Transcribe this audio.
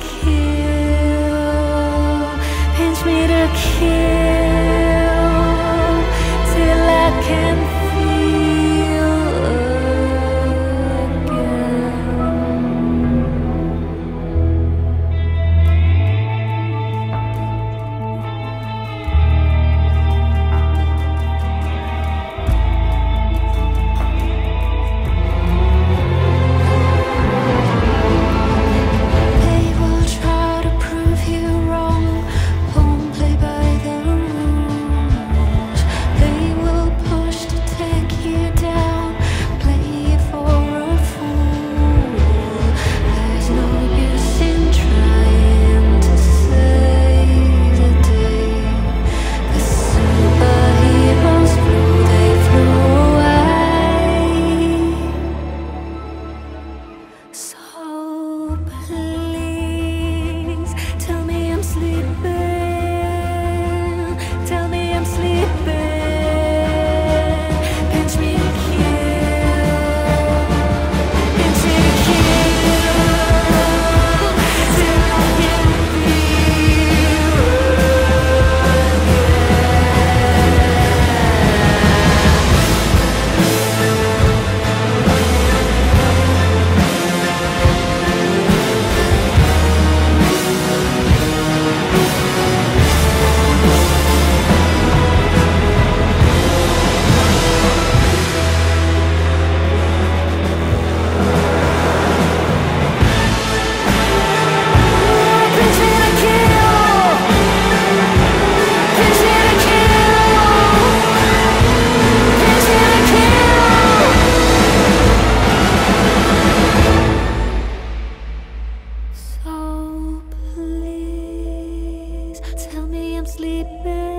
kill, pinch me to kill, sleeping.